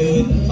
ลืน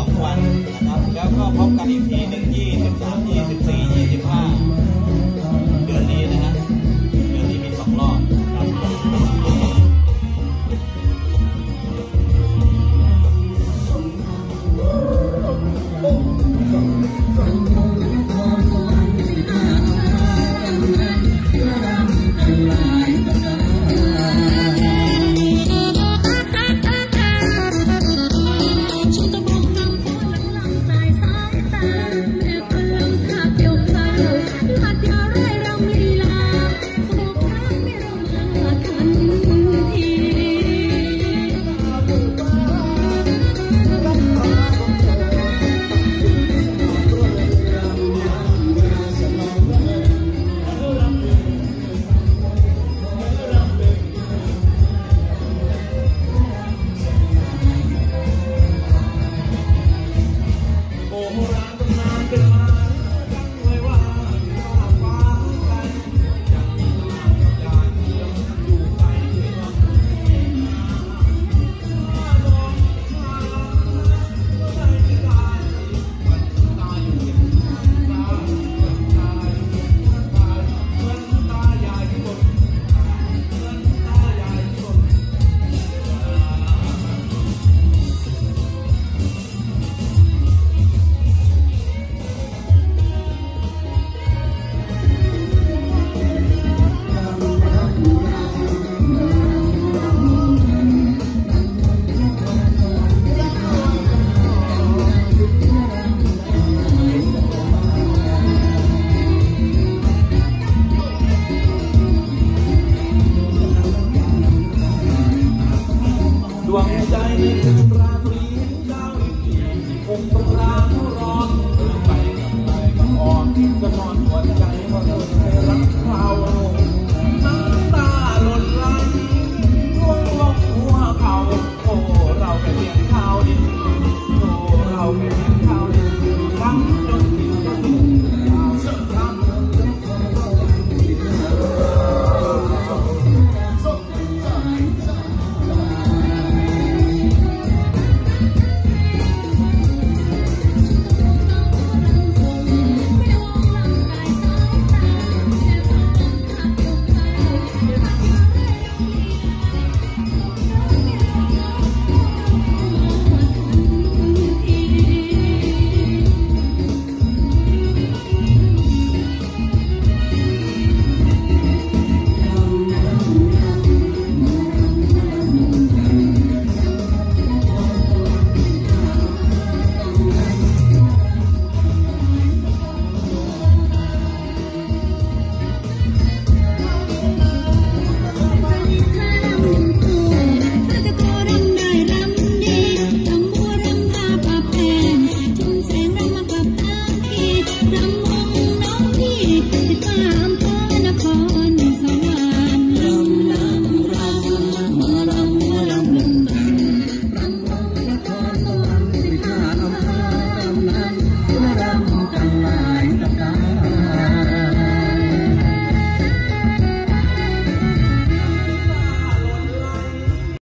วังใจในคืนรัตรี